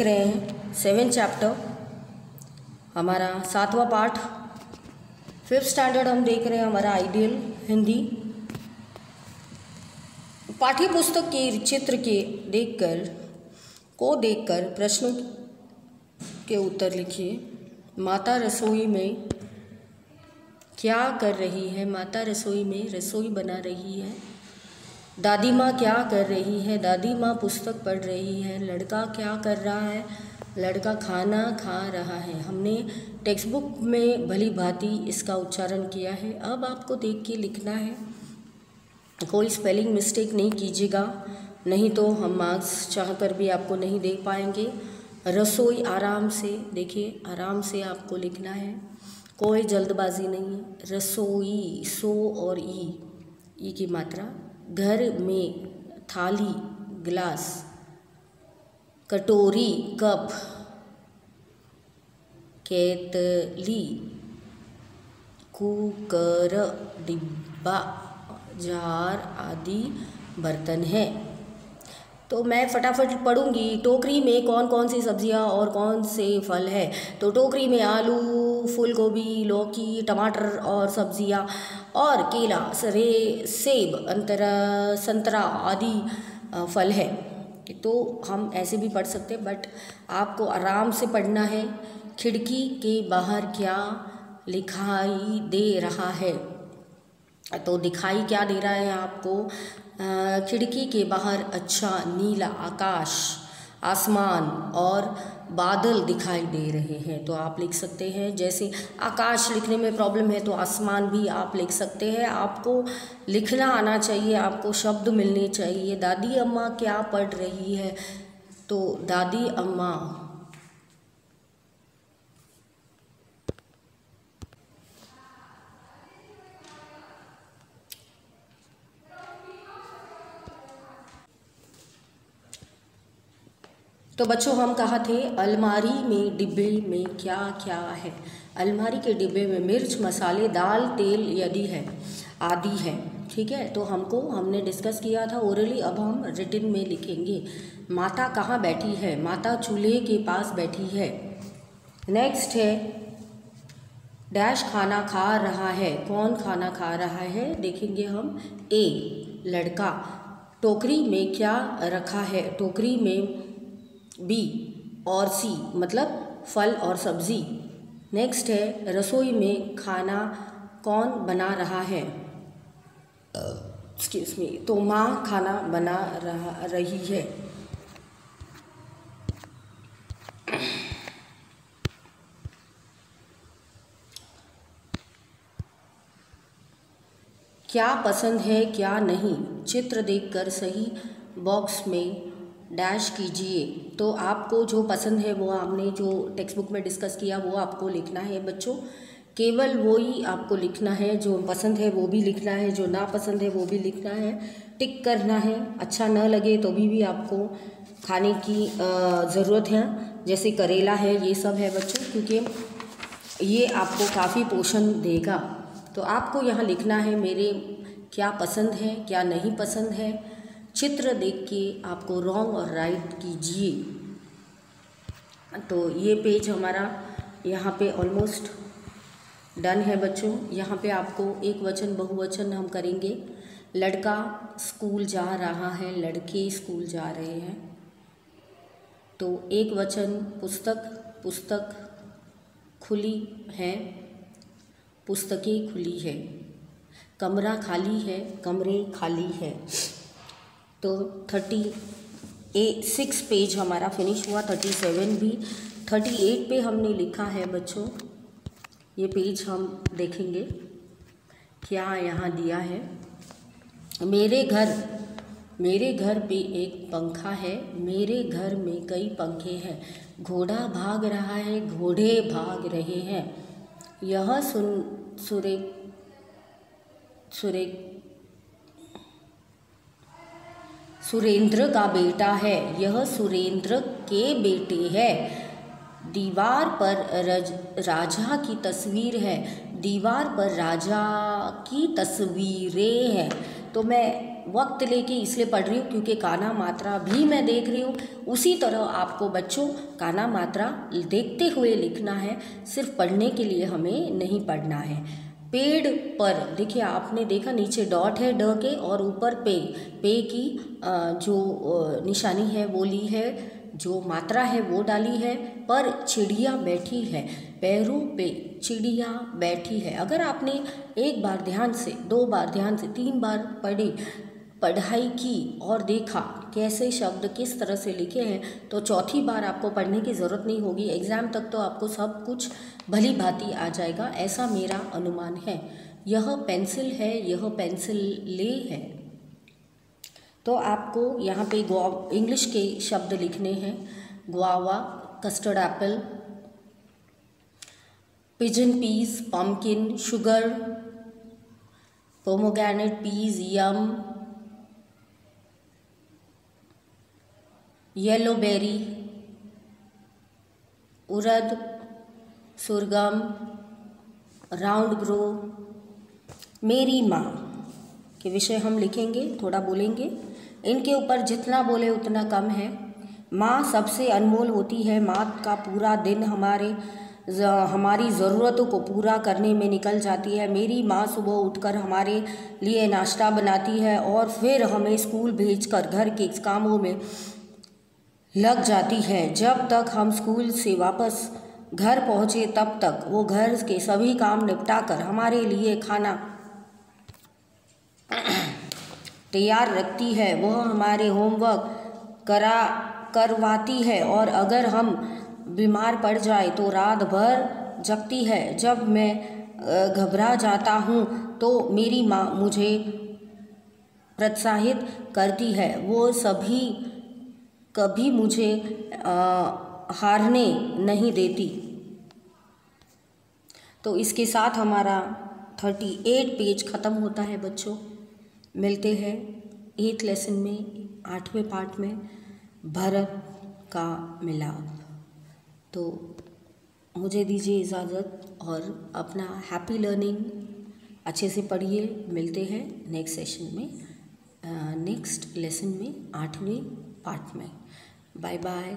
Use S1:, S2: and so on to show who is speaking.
S1: देख रहे हैं। सेवन चैप्टर, हमारा सातवां पाठ। फिफ्थ स्टैंडर्ड हम देख रहे हैं हमारा आइडियल हिंदी। पाठ्य पुस्तक के चित्र के देखकर, को देखकर प्रश्नों के उत्तर लिखिए। माता रसोई में क्या कर रही है? माता रसोई में रसोई बना रही है। दादी माँ क्या कर रही है? दादी माँ पुस्तक पढ़ रही है। लड़का क्या कर रहा है? लड़का खाना खा रहा है। हमने टेक्स्ट बुक में भली भांति इसका उच्चारण किया है। अब आपको देख के लिखना है। कोई स्पेलिंग मिस्टेक नहीं कीजिएगा। नहीं तो हम मार्क्स चाह कर भी आपको नहीं दे पाएँगे। रसोई आराम से, देखिए, आराम से आपको लिखना है। कोई जल्दबाजी नहीं है। रसोई, सो और ई। ई की मात्रा घर में थाली ग्लास कटोरी कप केतली कुकर डिब्बा जार आदि बर्तन हैं। तो मैं फटाफट पढ़ूँगी, टोकरी में कौन कौन सी सब्ज़ियाँ और कौन से फल है? तो टोकरी में आलू फूल गोभी लौकी, टमाटर और सब्ज़ियाँ और केला, सरे, सेब, अंतरा, संतरा आदि फल है। तो हम ऐसे भी पढ़ सकते हैं, बट आपको आराम से पढ़ना है, खिड़की के बाहर क्या लिखाई दे रहा है। तो दिखाई क्या दे रहा है आपको? खिड़की के बाहर अच्छा नीला आकाश, आसमान और बादल दिखाई दे रहे हैं। तो आप लिख सकते हैं, जैसे आकाश लिखने में प्रॉब्लम है तो आसमान भी आप लिख सकते हैं। आपको लिखना आना चाहिए, आपको शब्द मिलने चाहिए। दादी अम्मा क्या पढ़ रही है? तो दादी अम्मा तो बच्चों, हम कहा थे, अलमारी में डिब्बे में क्या क्या है? अलमारी के डिब्बे में मिर्च, मसाले, दाल, तेल यदि है, आदि है, ठीक है? तो हमको, हमने डिस्कस किया था ओरली अब हम रिटिन में लिखेंगे, माता कहाँ बैठी है? माता चूल्हे के पास बैठी है। नेक्स्ट है डैश खाना खा रहा है। कौन खाना खा रहा है? देखेंगे हम ए लड़का। टोकरी में क्या रखा है? टोकरी में बी और सी मतलब फल और सब्ज़ी। नेक्स्ट है, रसोई में खाना कौन बना रहा है? एक्सक्यूज मी तो माँ खाना बना रहा, रही है। क्या पसंद है, क्या नहीं? चित्र देखकर सही बॉक्स में डैश कीजिए। तो आपको जो पसंद है, वो आपने जो टेक्स्ट बुक में डिस्कस किया, वो आपको लिखना है बच्चों। केवल वो ही आपको लिखना है, जो पसंद है वो भी लिखना है, जो ना पसंद है वो भी लिखना है। टिक करना है अच्छा न लगे तो भी भी आपको खाने की ज़रूरत है। जैसे करेला है, ये सब है बच्चों, क्योंकि ये आपको काफ़ी पोषण देगा। तो आपको यहाँ लिखना है, मेरे क्या पसंद है, क्या नहीं पसंद है। चित्र देख के आपको रॉन्ग और राइट कीजिए। तो ये पेज हमारा यहाँ पे ऑलमोस्ट डन है बच्चों। यहाँ पे आपको एक वचन, बहुवचन हम करेंगे। लड़का स्कूल जा रहा है, लड़के स्कूल जा रहे हैं। तो एक वचन, पुस्तक पुस्तक खुली है, पुस्तकें खुली है। कमरा खाली है, कमरे खाली है। तो थर्टी ए सिक्स पेज हमारा फिनिश हुआ थर्टी सेवन भी। थर्टी एट पे हमने लिखा है बच्चों, ये पेज हम देखेंगे, क्या यहाँ दिया है। मेरे घर मेरे घर पे एक पंखा है, मेरे घर में कई पंखे हैं। घोड़ा भाग रहा है, घोड़े भाग रहे हैं। यह सुन सुरे सुरे सुरेंद्र का बेटा है। यह सुरेंद्र के बेटे है। दीवार पर रज, राजा की तस्वीर है। दीवार पर राजा की तस्वीरें हैं। तो मैं वक्त लेके इसलिए पढ़ रही हूँ क्योंकि काना मात्रा भी मैं देख रही हूँ। उसी तरह आपको बच्चों काना मात्रा देखते हुए लिखना है। सिर्फ़ पढ़ने के लिए हमें नहीं पढ़ना है। पेड़ पर, देखिए आपने देखा नीचे डॉट है ड के और ऊपर पे पे की जो निशानी है वो ली है, जो मात्रा है वो डाली है, पर चिड़िया बैठी है, पैरों पे चिड़िया बैठी है। अगर आपने एक बार ध्यान से, दो बार ध्यान से, तीन बार पढ़ी पढ़ाई की और देखा कैसे शब्द किस तरह से लिखे हैं तो चौथी बार आपको पढ़ने की ज़रूरत नहीं होगी। एग्ज़ाम तक तो आपको सब कुछ भली भांति आ जाएगा, ऐसा मेरा अनुमान है। यह पेंसिल है, यह पेंसिल ले है। तो आपको यहाँ पे इंग्लिश के शब्द लिखने हैं। Guava, custard apple, pigeon peas, pumpkin, sugar, pomegranate peas, yam yellow berry urad sorghum round gourd मेरी माँ के विषय हम लिखेंगे, थोड़ा बोलेंगे। इनके ऊपर जितना बोले उतना कम है। माँ सबसे अनमोल होती है। माँ का पूरा दिन हमारे हमारी ज़रूरतों को पूरा करने में निकल जाती है। मेरी माँ सुबह उठकर हमारे लिए नाश्ता बनाती है और फिर हमें स्कूल भेजकर घर के कामों में लग जाती है। जब तक हम स्कूल से वापस घर पहुँचे, तब तक वो घर के सभी काम निपटा कर हमारे लिए खाना तैयार रखती है। वह हमारे होमवर्क करा, करवाती है और अगर हम बीमार पड़ जाए तो रात भर जगती है। जब मैं घबरा जाता हूँ तो मेरी माँ मुझे प्रोत्साहित करती है। वो सभी कभी मुझे आ, हारने नहीं देती। तो इसके साथ हमारा थर्टी एट पेज ख़त्म होता है बच्चों। मिलते हैं एट लेसन में आठवें पार्ट में भरत का मिलाप। तो मुझे दीजिए इजाज़त और अपना हैप्पी लर्निंग अच्छे से पढ़िए। मिलते हैं नेक्स्ट सेशन में नेक्स्ट लेसन में आठवें पार्ट में। Bye bye